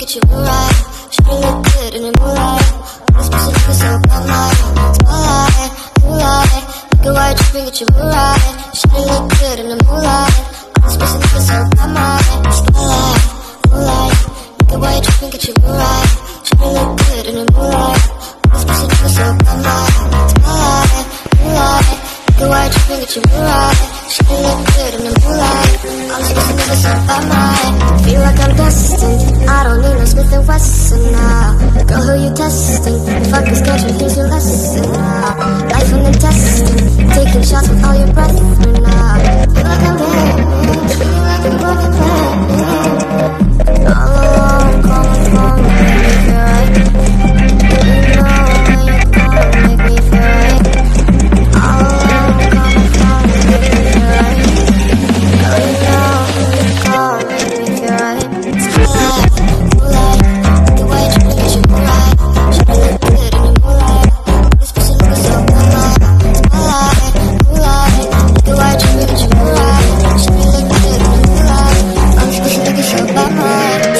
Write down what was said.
right. Should've look good in the moonlight. This pussy looking so moonlight. Nigga, why you get you right. Should've look good in the moonlight. This pussy looking so bad, my spotlight, moonlight. Nigga, why you tripping, get you right. Should've look good in the moonlight. This pussy looking so bad, my spotlight, moonlight. Nigga, why you tripping, get you right. Should've look good in the moonlight. All this pussy looking so my Feel like I'm destined. I don't need no Smith and Wesson now. Girl, who you testing? Fuck this country, here's your lesson now. Life and intestine, taking shots with all your breath heart.